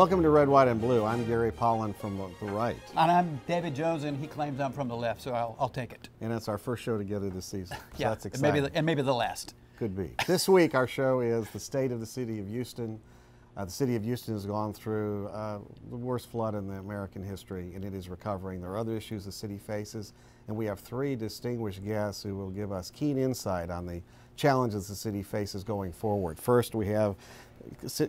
Welcome to Red, White, and Blue. I'm Gary Polland from the right. And I'm David Jones, and he claims I'm from the left, so I'll, I'll take it. And it's our first show together this season. So yeah, that's and exciting. maybe, the, and maybe the last. Could be. This week, our show is the state of the city of Houston. Uh, the city of Houston has gone through uh, the worst flood in the American history, and it is recovering. There are other issues the city faces, and we have three distinguished guests who will give us keen insight on the challenges the city faces going forward. First, we have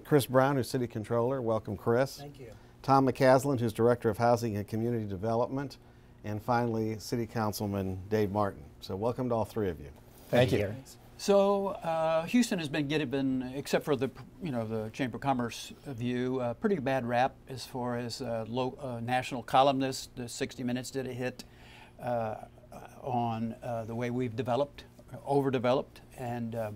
Chris Brown, who's city controller. Welcome, Chris. Thank you. Tom McCasland, who's director of housing and community development, and finally, city councilman Dave Martin. So, welcome to all three of you. Thank, you. So uh, Houston has been getting, except for the you know the Chamber of Commerce view, a pretty bad rap as far as uh, low, uh, national columnists. The 60 Minutes did a hit uh, on uh, the way we've developed, overdeveloped, and uh,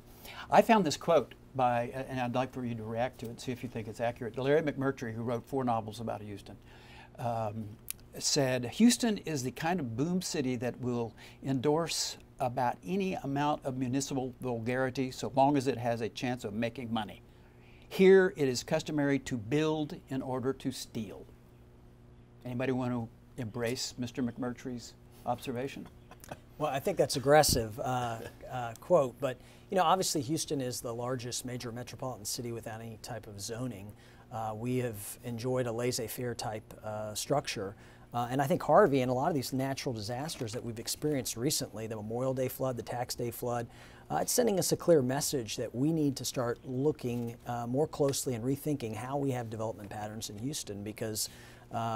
I found this quote by, and I'd like for you to react to it, see if you think it's accurate. Larry McMurtry, who wrote four novels about Houston. Um, said Houston is the kind of boom city that will endorse about any amount of municipal vulgarity so long as it has a chance of making money. Here it is customary to build in order to steal. Anybody want to embrace Mr. McMurtry's observation? Well, I think that's aggressive uh, uh, quote, but you know, obviously Houston is the largest major metropolitan city without any type of zoning. Uh, we have enjoyed a laissez-faire type uh, structure. Uh, and I think Harvey and a lot of these natural disasters that we've experienced recently, the Memorial Day flood, the Tax Day flood, uh, it's sending us a clear message that we need to start looking more closely and rethinking how we have development patterns in Houston because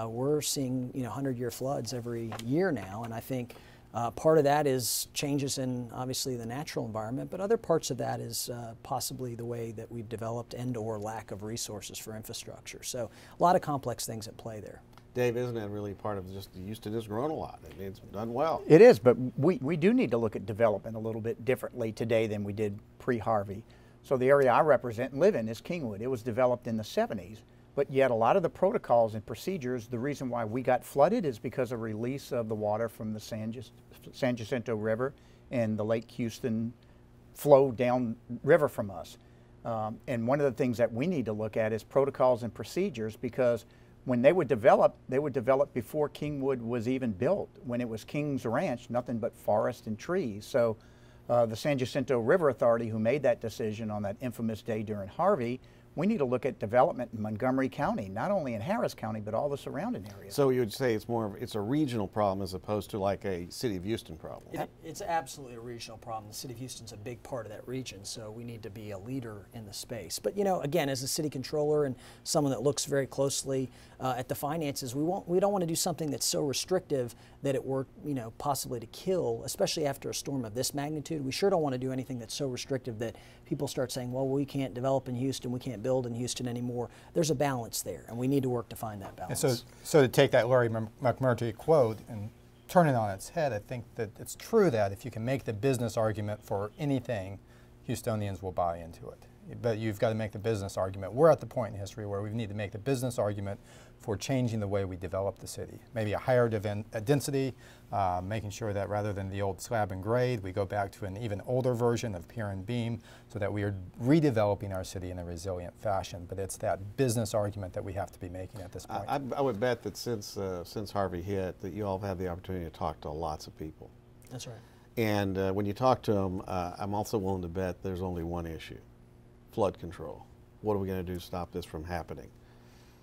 we're seeing you know 100-year floods every year now, and I think uh, part of that is changes in obviously the natural environment, but other parts of that is uh, possibly the way that we've developed and or lack of resources for infrastructure. So a lot of complex things at play there. Dave, isn't that really part of just Houston has grown a lot? I mean, it's done well. It is, but we, we do need to look at development a little bit differently today than we did pre-Harvey. So the area I represent and live in is Kingwood. It was developed in the 70s, but yet a lot of the protocols and procedures, the reason why we got flooded is because of release of the water from the San, San Jacinto River and the Lake Houston flow down river from us. Um, and one of the things that we need to look at is protocols and procedures because when they would develop, they would develop before Kingwood was even built. When it was King's Ranch, nothing but forest and trees. So uh, the San Jacinto River Authority, who made that decision on that infamous day during Harvey, we need to look at development in Montgomery County, not only in Harris County, but all the surrounding areas. So you would say it's more of, it's a regional problem as opposed to like a city of Houston problem. It, it's absolutely a regional problem. The city of Houston's a big part of that region, so we need to be a leader in the space. But you know, again, as a city controller and someone that looks very closely uh, at the finances, we won't, we don't want to do something that's so restrictive that it were, you know, possibly to kill, especially after a storm of this magnitude. We sure don't want to do anything that's so restrictive that people start saying, well, we can't develop in Houston, we can't build in Houston anymore. There's a balance there, and we need to work to find that balance. And so, so to take that Larry McMurtry quote and turn it on its head, I think that it's true that if you can make the business argument for anything, Houstonians will buy into it. But you've got to make the business argument. We're at the point in history where we need to make the business argument for changing the way we develop the city. Maybe a higher density, uh, making sure that rather than the old slab and grade, we go back to an even older version of pier and beam so that we are redeveloping our city in a resilient fashion. But it's that business argument that we have to be making at this point. I, I would bet that since, uh, since Harvey hit, that you all have had the opportunity to talk to lots of people. That's right. And uh, when you talk to them, uh, I'm also willing to bet there's only one issue, flood control. What are we going to do to stop this from happening?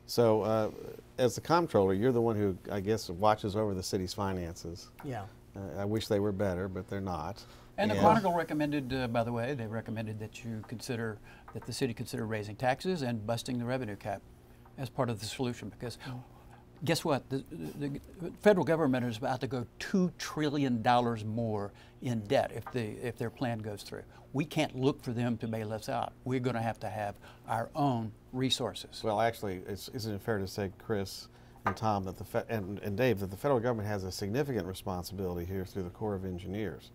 So, uh, as the comptroller, you're the one who, I guess, watches over the city's finances. Yeah. Uh, I wish they were better, but they're not. And the Chronicle recommended, uh, by the way, they recommended that you consider, that the city consider raising taxes and busting the revenue cap as part of the solution because guess what? The, the, the, federal government is about to go $2 trillion more in debt if, the, if their plan goes through. We can't look for them to bail us out. We're going to have to have our own resources. Well, actually, isn't it fair to say, Chris and Tom, that the and, and Dave, that the federal government has a significant responsibility here through the Corps of Engineers?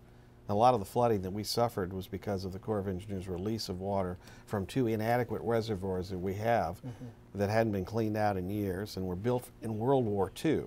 A lot of the flooding that we suffered was because of the Corps of Engineers' release of water from two inadequate reservoirs that we have mm -hmm. that hadn't been cleaned out in years and were built in World War II.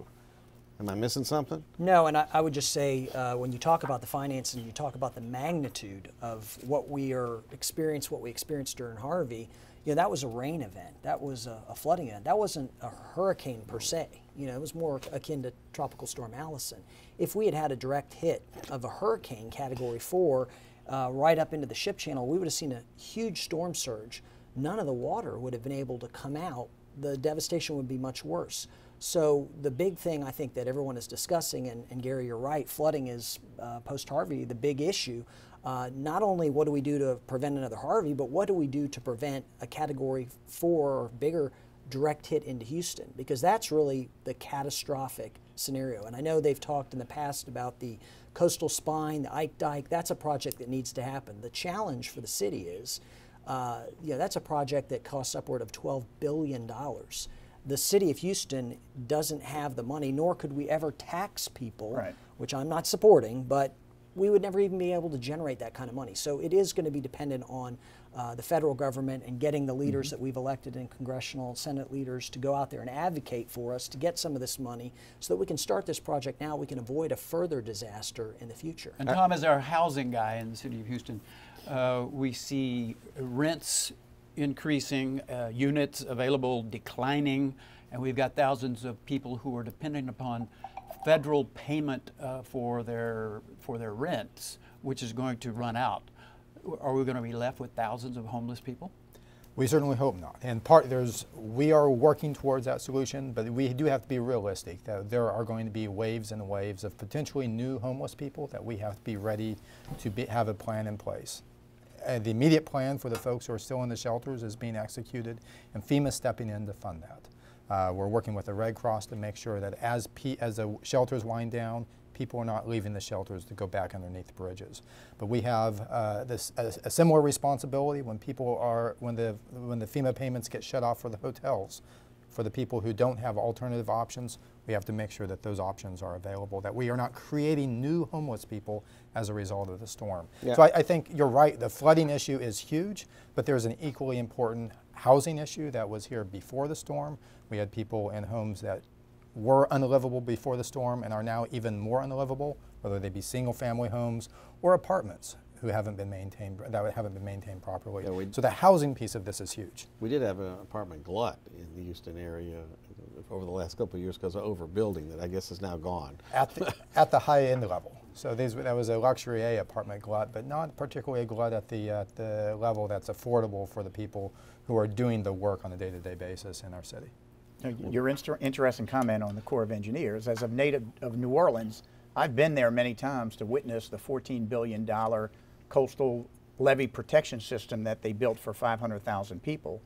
Am I missing something? No, and I, I would just say uh, when you talk about the finance and you talk about the magnitude of what we are experience, what we experienced during Harvey, you know, that was a rain event. That was a, a, flooding event. That wasn't a hurricane per se. You know, it was more akin to Tropical Storm Allison. If we had had a direct hit of a hurricane category four uh, right up into the ship channel, we would have seen a huge storm surge. None of the water would have been able to come out. The devastation would be much worse. So the big thing I think that everyone is discussing, and, and Gary, you're right, flooding is uh, post Harvey the big issue. Uh, not only what do we do to prevent another Harvey, but what do we do to prevent a Category Four or bigger direct hit into Houston? Because that's really the catastrophic scenario. And I know they've talked in the past about the coastal spine, the Ike Dike. That's a project that needs to happen. The challenge for the city is, uh, you know, that's a project that costs upward of $12 billion the city of Houston doesn't have the money, nor could we ever tax people, right. which I'm not supporting, but we would never even be able to generate that kind of money. So it is going to be dependent on uh, the federal government and getting the leaders mm-hmm. that we've elected in congressional Senate leaders to go out there and advocate for us to get some of this money so that we can start this project now. We can avoid a further disaster in the future. And Tom, as our housing guy in the city of Houston, uh, we see rents increasing, uh, units available declining, and we've got thousands of people who are dependent upon federal payment uh, for their for their rents, which is going to run out. Are we going to be left with thousands of homeless people? We certainly hope not. And part there's we are working towards that solution, but we do have to be realistic that there are going to be waves and waves of potentially new homeless people that we have to be ready to be, have a plan in place. The immediate plan for the folks who are still in the shelters is being executed, and FEMA stepping in to fund that. Uh, we're working with the Red Cross to make sure that as, P as the shelters wind down, people are not leaving the shelters to go back underneath the bridges. But we have uh, this, a, a, similar responsibility when people are, when the, when the FEMA payments get shut off for the hotels. For the people who don't have alternative options, we have to make sure that those options are available, that we are not creating new homeless people as a result of the storm. Yeah. So I, I think you're right, the flooding issue is huge, but there's an equally important housing issue that was here before the storm. We had people in homes that were unlivable before the storm and are now even more unlivable, whether they be single family homes or apartments who haven't been maintained that haven't been maintained properly. Yeah, so the housing piece of this is huge. We did have an apartment glut in the Houston area over the last couple of years because of overbuilding that I guess is now gone. At the, at the high end level. So these, that was a luxury A apartment glut, but not particularly a glut at the, uh, the level that's affordable for the people who are doing the work on a day-to-day basis in our city. Your inter interesting comment on the Corps of Engineers. As a native of New Orleans, I've been there many times to witness the $14 billion coastal levee protection system that they built for 500,000 people.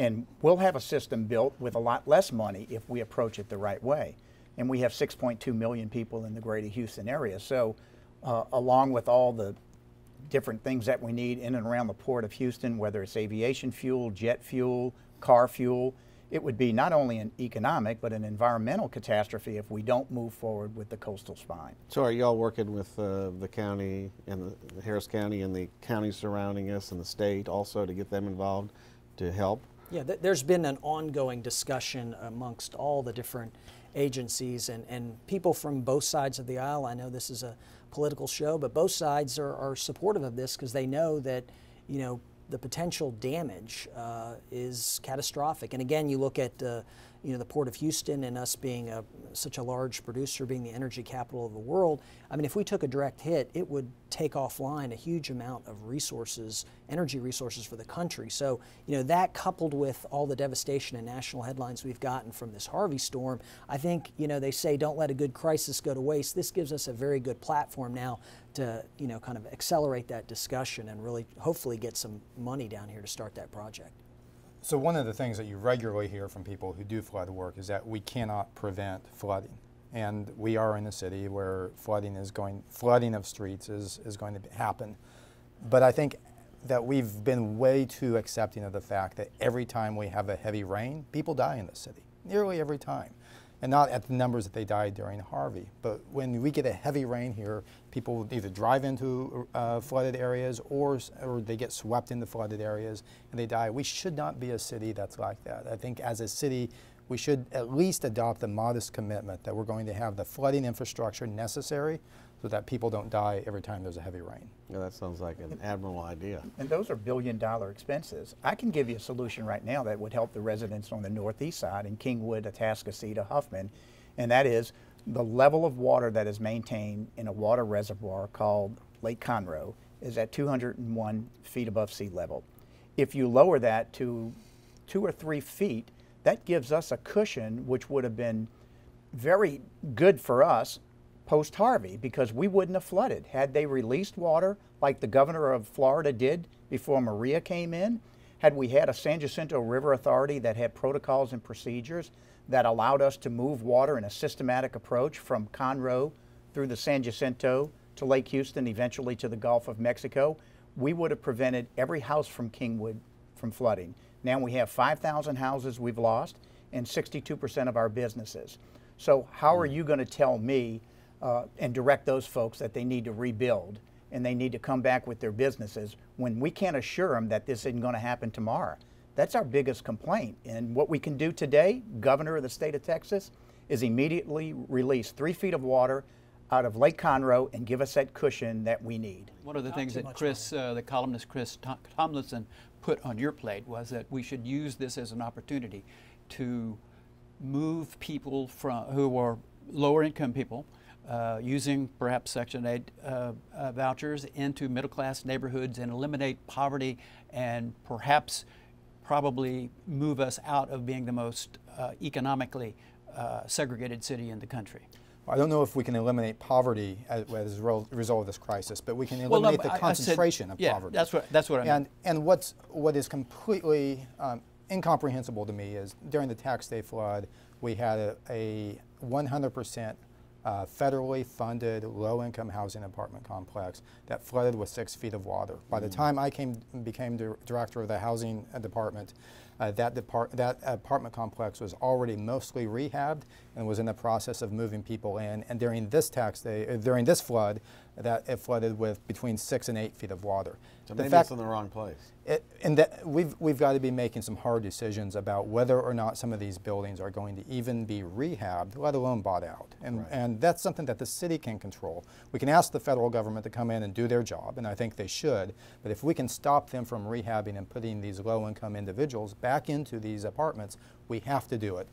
And we'll have a system built with a lot less money if we approach it the right way. And we have 6.2 million people in the greater Houston area. So, uh, along with all the different things that we need in and around the port of Houston, whether it's aviation fuel, jet fuel, car fuel, it would be not only an economic but an environmental catastrophe if we don't move forward with the coastal spine. So are y'all working with uh, the county and the, the Harris County and the counties surrounding us and the state also to get them involved to help? Yeah, th there's been an ongoing discussion amongst all the different agencies and, and people from both sides of the aisle. I know this is a political show, but both sides are, are supportive of this because they know that, you know, the potential damage uh, is catastrophic. And again, you look at uh, you know the port of Houston and us being a, such a large producer, being the energy capital of the world. I mean, if we took a direct hit, it would take offline a huge amount of resources, energy resources for the country. So you know that coupled with all the devastation and national headlines we've gotten from this Harvey storm, I think you know they say don't let a good crisis go to waste. This gives us a very good platform now to you know kind of accelerate that discussion and really hopefully get some money down here to start that project. So one of the things that you regularly hear from people who do flood work is that we cannot prevent flooding. And we are in a city where flooding is going, flooding of streets is, is going to happen. But I think that we've been way too accepting of the fact that every time we have a heavy rain, people die in the city, nearly every time and not at the numbers that they died during Harvey. But when we get a heavy rain here, people either drive into uh, flooded areas or, or they get swept into flooded areas and they die. We should not be a city that's like that. I think as a city, we should at least adopt a modest commitment that we're going to have the flooding infrastructure necessary so that people don't die every time there's a heavy rain. Yeah, that sounds like an admirable idea. And those are billion dollar expenses. I can give you a solution right now that would help the residents on the northeast side in Kingwood, Atascocita, Huffman, and that is the level of water that is maintained in a water reservoir called Lake Conroe is at 201 feet above sea level. If you lower that to two or three feet, that gives us a cushion which would have been very good for us post Harvey because we wouldn't have flooded. Had they released water like the governor of Florida did before Maria came in, had we had a San Jacinto River Authority that had protocols and procedures that allowed us to move water in a systematic approach from Conroe through the San Jacinto to Lake Houston, eventually to the Gulf of Mexico, we would have prevented every house from Kingwood from flooding. Now we have 5,000 houses we've lost and 62% of our businesses. So how are hmm. you going to tell me uh, and direct those folks that they need to rebuild and they need to come back with their businesses when we can't assure them that this isn't going to happen tomorrow? That's our biggest complaint. And what we can do today, Governor of the state of Texas, is immediately release three feet of water out of Lake Conroe and give us that cushion that we need. One of the Not things that Chris, uh, the columnist Chris Tomlinson, put on your plate was that we should use this as an opportunity to move people from who are lower income people, uh, using perhaps Section 8 uh, uh, vouchers into middle class neighborhoods and eliminate poverty and perhaps probably move us out of being the most uh, economically uh, segregated city in the country. I don't know if we can eliminate poverty as, as a result of this crisis, but we can Well, no, eliminate the I- I said- concentration of yeah, poverty. that's what- that's what I mean. And and what's what is completely um, incomprehensible to me is during the tax day flood, we had a, a 100% uh, federally funded low-income housing apartment complex that flooded with six feet of water. By the Mm. time I came became dir- director of the housing department, uh, that depart that apartment complex was already mostly rehabbed and was in the process of moving people in. And during this tax day, uh, during this flood, that it flooded with between six and eight feet of water. So The maybe fact- it's in the wrong place. it, and that we've, we've got to be making some hard decisions about whether or not some of these buildings are going to even be rehabbed, let alone bought out. And, Right. and that's something that the city can control. We can ask the federal government to come in and do their job, and I think they should. But if we can stop them from rehabbing and putting these low income individuals back into these apartments, we have to do it.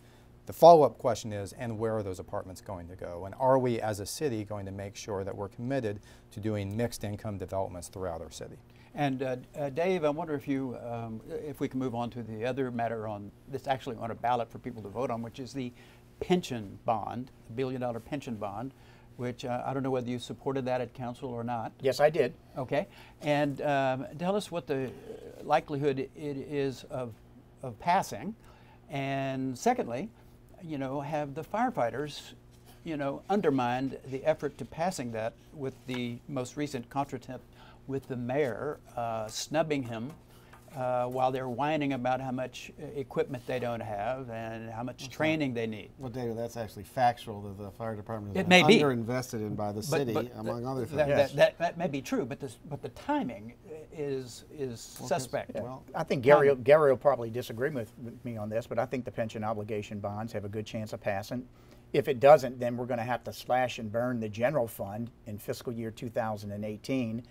The follow up question is, and where are those apartments going to go? And are we as a city going to make sure that we're committed to doing mixed income developments throughout our city? And uh, uh, Dave, I wonder if you, um, if we can move on to the other matter on that's actually on a ballot for people to vote on, which is the pension bond, the billion dollar pension bond, which uh, I don't know whether you supported that at council or not. Yes, I did. Okay, and um, tell us what the uh, likelihood it is of, of passing, and secondly, you know, have the firefighters, you know, undermined the effort to passing that with the most recent contretemps with the mayor uh, snubbing him uh, while they're whining about how much uh, equipment they don't have and how much training they need. Well, David, that's actually factual that the fire department is It may be. underinvested in by the city, among th- other that, things. that, that, that may be true, but this, but the timing is is suspect. Yeah. Well, I think Gary, comment. Gary will probably disagree with, with me on this, but I think the pension obligation bonds have a good chance of passing. If it doesn't, then we're going to have to slash and burn the general fund in fiscal year 2018.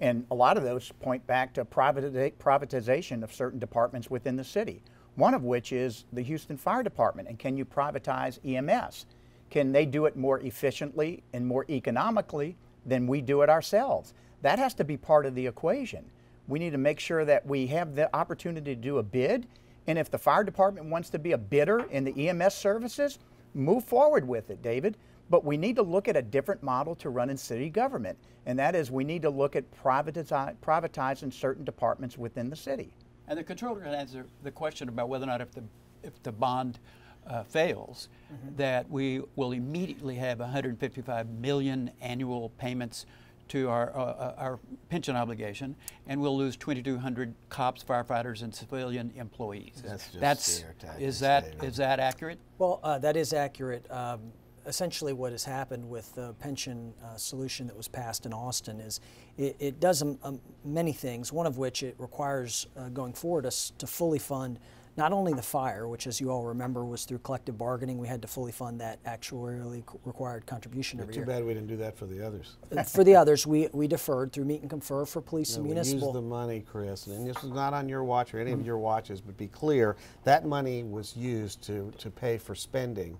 And a lot of those point back to privatization of certain departments within the city, one of which is the Houston Fire Department. And can you privatize EMS? Can they do it more efficiently and more economically than we do it ourselves? That has to be part of the equation. We need to make sure that we have the opportunity to do a bid. And if the fire department wants to be a bidder in the EMS services, move forward with it, David. But we need to look at a different model to run in city government. And that is we need to look at privatizi- privatizing certain departments within the city. And the controller can answer the question about whether or not if the if the bond uh, fails, that we will immediately have 155 million annual payments to our uh, uh, our pension obligation, and we'll lose 2,200 cops, firefighters, and civilian employees. That's just That's is that David. is that accurate? Well, uh, that is accurate. Um, essentially, what has happened with the pension uh, solution that was passed in Austin is it, it does um, um, many things. One of which it requires uh, going forward us to fully fund not only the fire, which as you all remember was through collective bargaining, we had to fully fund that actuarially required contribution every Too year. bad we didn't do that for the others. for the others, we, we deferred through meet and confer for police No, and we used the money, Chris, and this was not on your watch or any of your watches, but be clear, that money was used to, to pay for spending.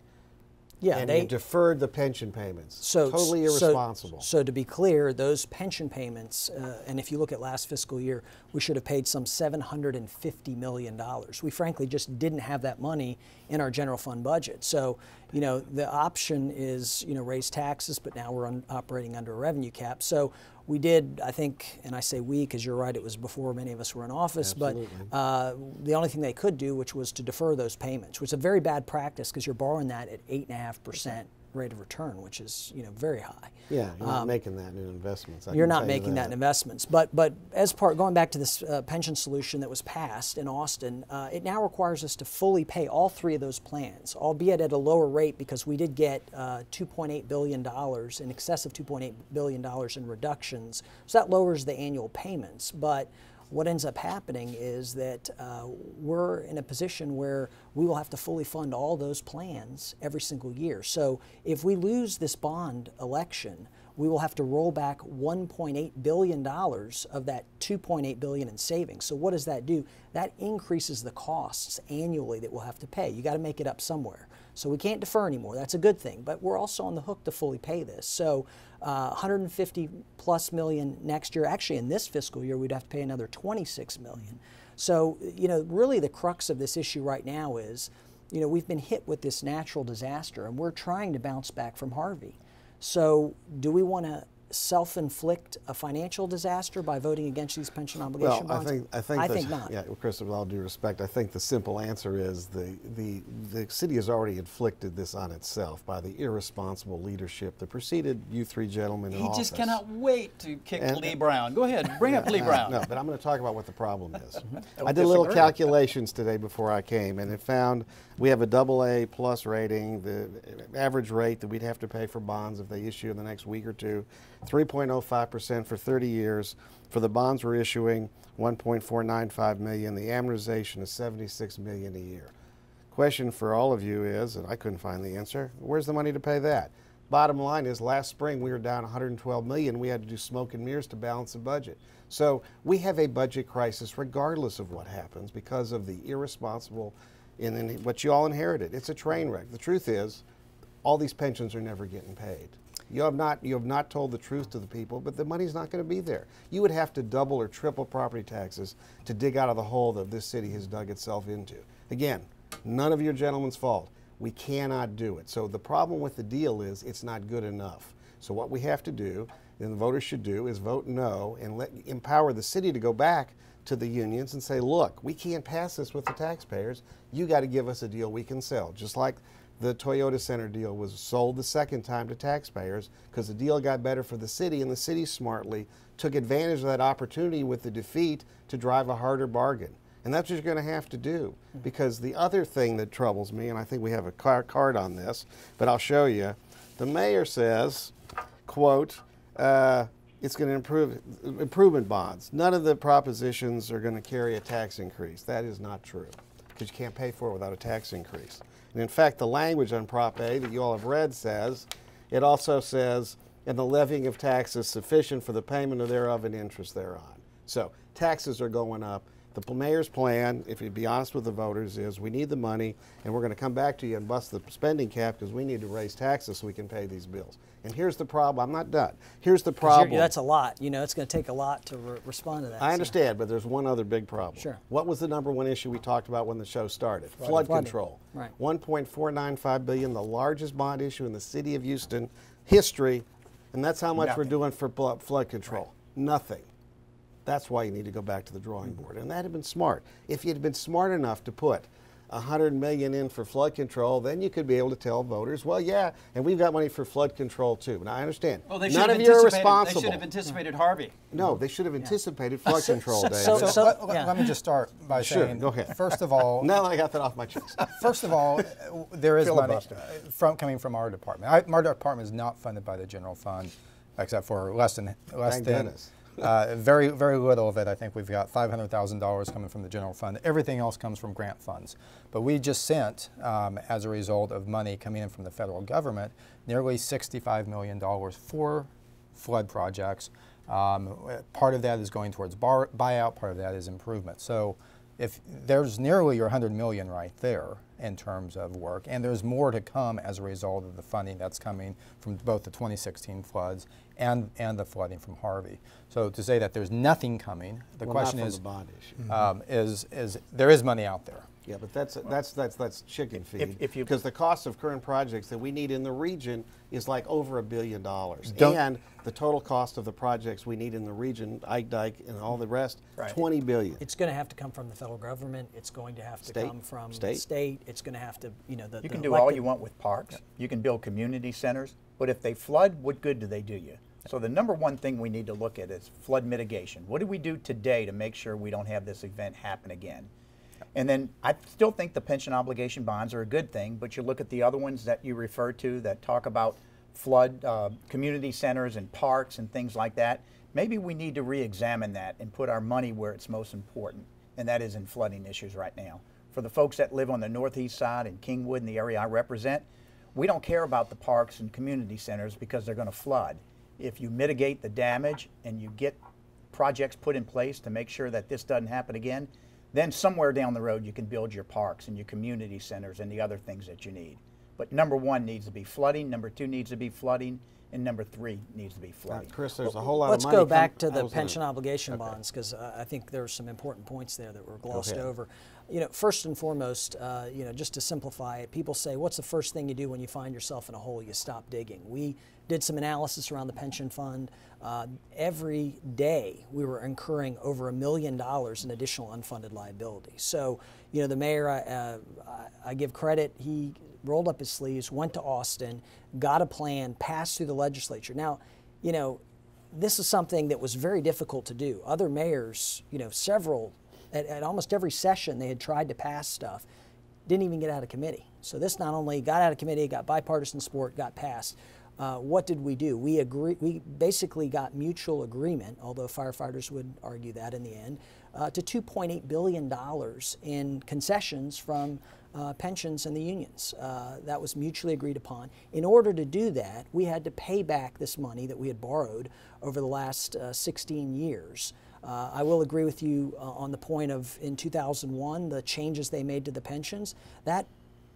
Yeah, and they deferred the pension payments. so totally so- irresponsible. So, to be clear, those pension payments, uh, and if you look at last fiscal year, we should have paid some $750 million. We frankly just didn't have that money in our general fund budget. So, you know, the option is, you know, raise taxes, but now we're operating under a revenue cap. So we did, I think, and I say we because you're right, it was before many of us were in office, Absolutely. but uh, the only thing they could do, which was to defer those payments, which is a very bad practice because you're borrowing that at 8.5% rate of return, which is you know very high. yeah, you're not making that in investments. I Um, You're not tell you making that in investments, but but as part going back to this uh, pension solution that was passed in Austin, uh, it now requires us to fully pay all three of those plans, albeit at a lower rate because we did get uh, 2.8 billion dollars in excess of 2.8 billion dollars in reductions, so that lowers the annual payments, but. What ends up happening is that uh, we're in a position where we will have to fully fund all those plans every single year. So if we lose this bond election, we will have to roll back 1.8 billion dollars of that 2.8 billion in savings. So what does that do? That increases the costs annually that we'll have to pay. You got to make it up somewhere. So we can't defer anymore. That's a good thing, but we're also on the hook to fully pay this. So uh, 150 plus million next year. Actually, in this fiscal year, we'd have to pay another 26 million. So you know, really, the crux of this issue right now is, you know, we've been hit with this natural disaster, and we're trying to bounce back from Harvey. So, do we want to self-inflict a financial disaster by voting against these pension obligation Well, I bonds? think I think I the- think not. Yeah, well, Chris, with all due respect, I think the simple answer is the the the city has already inflicted this on itself by the irresponsible leadership that preceded you three gentlemen in He office. just cannot wait to kick And- Lee Brown. Go ahead, bring up Lee No, Brown. No, but I'm going to talk about what the problem is. I did a little disagree. calculations today before I came, and it found we have a double A plus rating. The average rate that we'd have to pay for bonds if they issue in the next week or two, 3.05 percent for 30 years. For the bonds we're issuing, 1.495 million. The amortization is 76 million a year. Question for all of you is, and I couldn't find the answer, where's the money to pay that? Bottom line is last spring we were down 112 million. We had to do smoke and mirrors to balance the budget. So we have a budget crisis regardless of what happens because of the irresponsible in what you all inherited. It's a train wreck. The truth is, all these pensions are never getting paid. You have not you have not told the truth to the people, but the money's not going to be there. You would have to double or triple property taxes to dig out of the hole that this city has dug itself into. Again, none of your gentlemen's fault. We cannot do it. So the problem with the deal is it's not good enough. So what we have to do, and the voters should do, is vote no and let empower the city to go back to the unions and say, look, we can't pass this with the taxpayers. You got to give us a deal we can sell. Just like the Toyota Center deal was sold the second time to taxpayers because the deal got better for the city, and the city smartly took advantage of that opportunity with the defeat to drive a harder bargain. And that's what you're going to have to do. Because the other thing that troubles me, and I think we have a car- card on this, but I'll show you. The mayor says, quote, uh, it's going to improve improvement bonds. None of the propositions are going to carry a tax increase. That is not true because you can't pay for it without a tax increase. And in fact, the language on Prop A that you all have read says, it also says, and the levying of taxes sufficient for the payment of thereof and interest thereon. So taxes are going up. The mayor's plan, if you'd be honest with the voters, is we need the money and we're going to come back to you and bust the spending cap because we need to raise taxes so we can pay these bills. And here's the problem. I'm not done. Here's the problem. That's a lot. You know, it's going to take a lot to re- respond to that. I so- understand, but there's one other big problem. Sure. What was the number one issue we talked about when the show started? Flood Flooding. control. Right. 1.495 billion, the largest bond issue in the city of Houston history, and that's how much we're doing for flood control. Nothing. That's why you need to go back to the drawing board, and that had been smart. If you'd been smart enough to put 100 million in for flood control, then you could be able to tell voters, well, yeah, and we've got money for flood control too. Now I understand. Oh, they should None have of you are anticipated. They should have anticipated Harvey. no, they should have anticipated flood control, so- so- So, so- let, let- yeah. let me just start by Sure, saying, go ahead. first of all, Now that I got that off my chest. First of all, there is money Filibuster. uh, from coming from our department. I, our department is not funded by the general fund, except for less than less Thank than goodness. Uh, very, very little of it. I think we've got $500,000 coming from the general fund. Everything else comes from grant funds. But we just sent, um, as a result of money coming in from the federal government, nearly $65 million for flood projects. Um, part of that is going towards bar, buyout, part of that is improvement. So if there's nearly your 100 million right there in terms of work, and there's more to come as a result of the funding that's coming from both the 2016 floods and, and the flooding from Harvey. So to say that there's nothing coming, the Well, question not from is, the bond issue. um, is, is there is money out there. Yeah, but that's, that's, that's, that's chicken feed. if you- Because the cost of current projects that we need in the region is like over a billion dollars. And the total cost of the projects we need in the region, Ike Dike and all the rest, Right. twenty billion. It's going to have to come from the federal government. It's going to have to State. come from the State. state. It's going to have to, you know, the You the can do all you want with parks. You can build community centers. But if they flood, what good do they do you? So the number one thing we need to look at is flood mitigation. What do we do today to make sure we don't have this event happen again? And then I still think the pension obligation bonds are a good thing, but you look at the other ones that you refer to that talk about flood uh, community centers and parks and things like that. Maybe we need to re-examine that and put our money where it's most important, and that is in flooding issues right now. For the folks that live on the northeast side in Kingwood and the area I represent, we don't care about the parks and community centers because they're going to flood. If you mitigate the damage and you get projects put in place to make sure that this doesn't happen again, then somewhere down the road you can build your parks and your community centers and the other things that you need. But number one needs to be flooding, number two needs to be flooding, and number three needs to be Now, flooding. Chris, there's a whole lot Let's of money. go back to the was gonna- pension obligation bonds because uh, I think there are some important points there that were glossed over. You know, first and foremost, uh, you know, just to simplify it, people say, "What's the first thing you do when you find yourself in a hole? You stop digging." We did some analysis around the pension fund. Uh, every day, we were incurring over a million dollars in additional unfunded liability. So, you know, the mayor, uh, I, I give credit. He rolled up his sleeves, went to Austin, got a plan, passed through the legislature. Now, you know, this is something that was very difficult to do. Other mayors, you know, several, at, at almost every session, they had tried to pass stuff, didn't even get out of committee. So this not only got out of committee, got bipartisan support, got passed. Uh, what did we do? We agree. We basically got mutual agreement, although firefighters would argue that in the end, uh, to 2.8 billion dollars in concessions from uh, pensions and the unions. Uh, that was mutually agreed upon. In order to do that, we had to pay back this money that we had borrowed over the last uh, 16 years. Uh, I will agree with you uh, on the point of in 2001, the changes they made to the pensions. That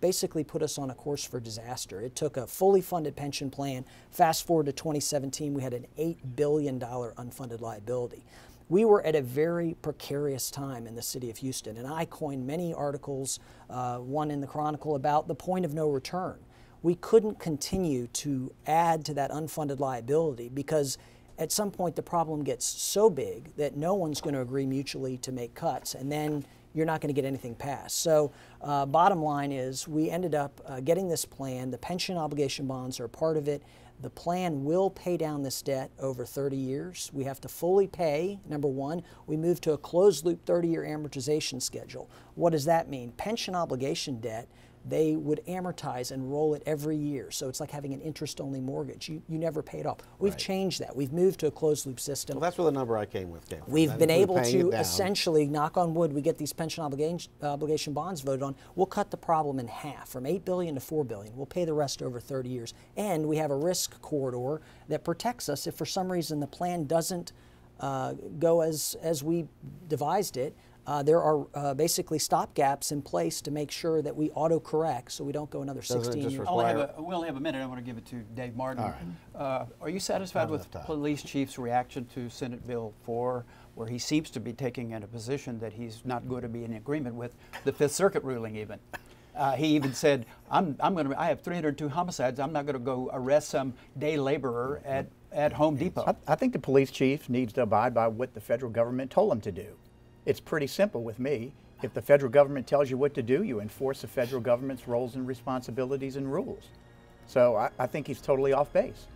basically put us on a course for disaster. It took a fully funded pension plan. Fast forward to 2017, we had an $8 billion unfunded liability. We were at a very precarious time in the city of Houston, and I coined many articles, uh, one in the Chronicle, about the point of no return. We couldn't continue to add to that unfunded liability because at some point the problem gets so big that no one's going to agree mutually to make cuts, and then you're not going to get anything passed. So, uh, bottom line is, we ended up uh, getting this plan. The pension obligation bonds are part of it. The plan will pay down this debt over 30 years. We have to fully pay, number one. We move to a closed loop 30 year amortization schedule. What does that mean? Pension obligation debt they would amortize and roll it every year. So it's like having an interest only mortgage. You, you never pay it off. We've changed that. We've moved to a closed loop system. Well, that's where the number I came with came from. We've That been able to essentially, knock on wood, we get these pension obligation, obligation bonds voted on. We'll cut the problem in half, from eight billion to four billion. We'll pay the rest over 30 years, and we have a risk corridor that protects us if, for some reason, the plan doesn't uh, go as as we devised it. Uh, there are uh, basically stop gaps in place to make sure that we auto-correct so we don't go another Doesn't 16 years. I only have Require- a, we only have a minute. I want to give it to Dave Martin. All right. Uh, are you satisfied with enough time. police chief's reaction to Senate Bill 4, where he seems to be taking in a position that he's not going to be in agreement with the Fifth Circuit ruling even? Uh, he even said, "I'm, I'm going to. I have 302 homicides. I'm not going to go arrest some day laborer at, at Home Depot." I, I think the police chief needs to abide by what the federal government told him to do. It's pretty simple with me. If the federal government tells you what to do, you enforce the federal government's roles and responsibilities and rules. So I, I think he's totally off base.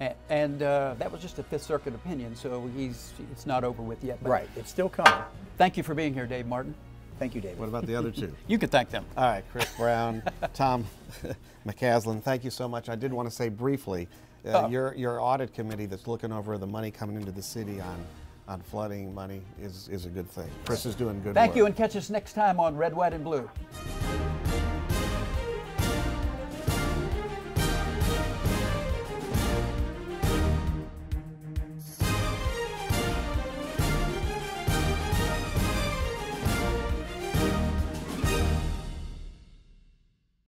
A- And uh, that was just a Fifth Circuit opinion, so he's it's not over with yet. But Right, it's still coming. Thank you for being here, Dave Martin. Thank you, David. What about the other two? You can thank them. All right, Chris Brown, Tom McCasland, thank you so much. I did want to say briefly uh, Oh. your your audit committee that's looking over the money coming into the city on on flooding money is is a good thing. Chris is doing good Thank work. you, and catch us next time on Red, White, and Blue.